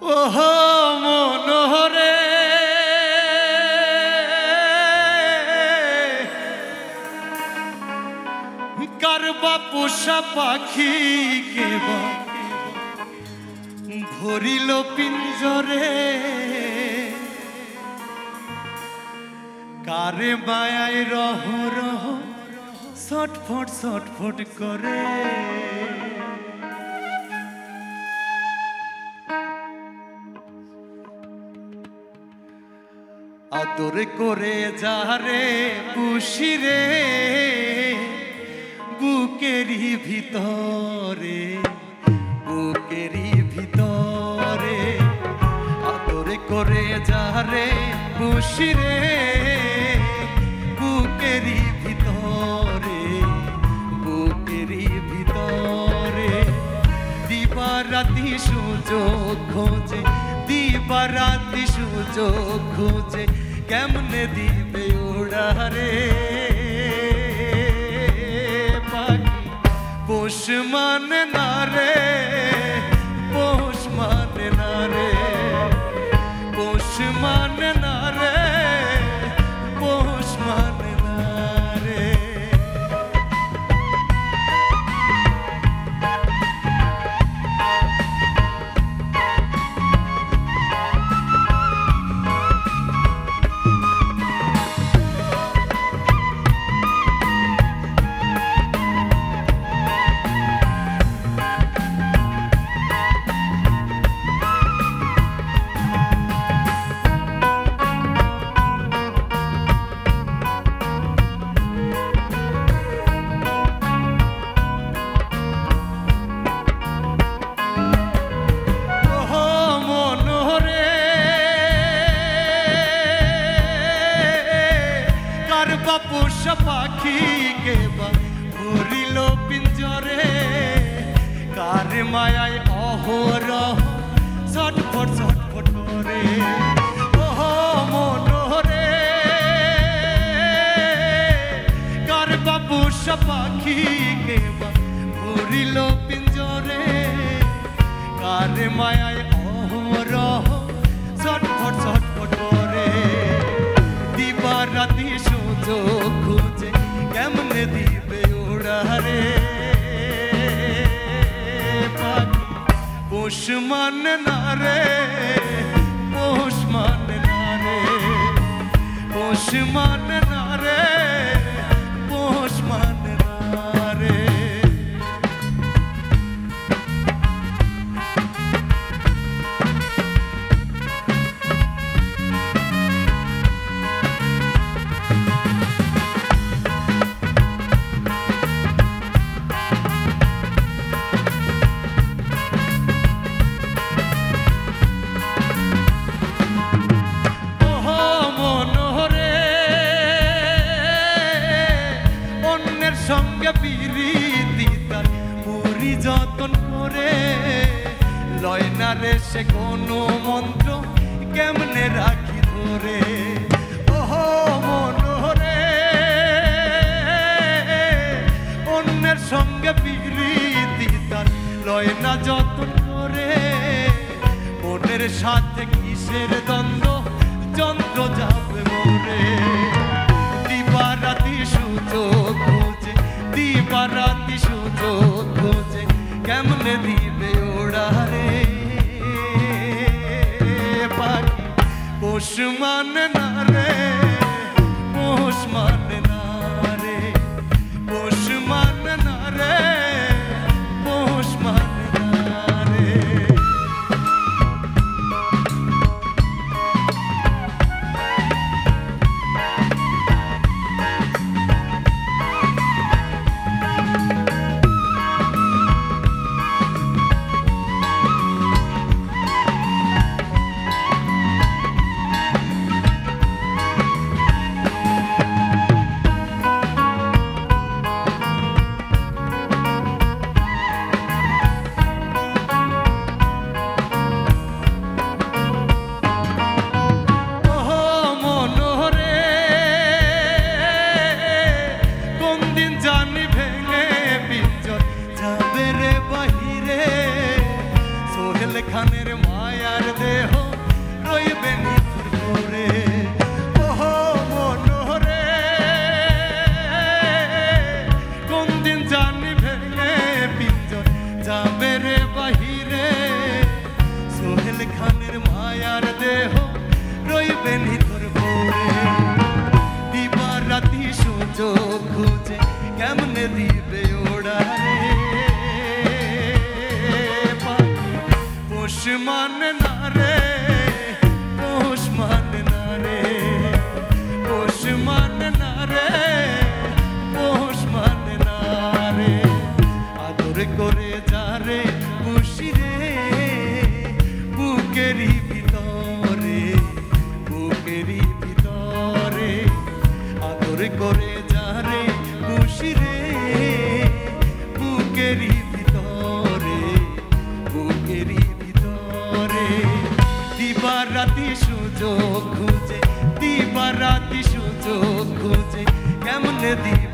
ওহ মনোহরে। কারবা পোষা পাখি কেবা? ভরিল পিঞ্জরে। কারে মায়ায় রহ রহ, ছটফট ছটফট করে। আদর করে যারে পুষিরে বুকেরই ভিতরে বুকেরই ভিতরে আদর করে যারে পুষিরে বুকেরই ভিতরে বুকেরই ভিতরে। দিবারাতি সুযোগ খোঁজে দিবারাতি সুযোগ খোঁজে কেমনে দিবে ওড়ারে? পাখি পোষ মানে না রে। বাপুষ পাখি কে বা ঘুরিল পিঞ্জরে, কার মায়ায় অহরহ, ছটফট ছটফট করে। ওহো, মনোহরে, কার বাপুষ পাখি কে বা ঘুরিল পিঞ্জরে, কার মায়ায় অহরহ, ছটফট ছটফট করে। দিবার রাতি সুযোগ কেমনে দিবে ওড়ারে পাখি পোষ মানে না রে পোষ মানে না সঙ্গে পিরিতি তার পুরি যতন করে। লয় না রে সে কোনো মন্ত্র কেমনে রাখি ধরে? ওহো মনোহরে অন্যের সঙ্গে পিরিতি তার লয় না যতন করে। মনের সাথে কিসের দ্বন্দ্ব? যন্ত্র যাবে পোষ মানে না কোনদিন জানি ভেঙে পিঞ্জর যাবে রে বাহিরে সোহেল খানের বুকেরই ভিতরে বুকেরই ভিতরে আদর করে যারে খুশি রে। বুকেরই ভিতরে বুকেরই ভিতরে দিবার রাতি সুযোগ খুঁজে দিবা রাতি সুযোগ খুঁজে, কেমন দিবা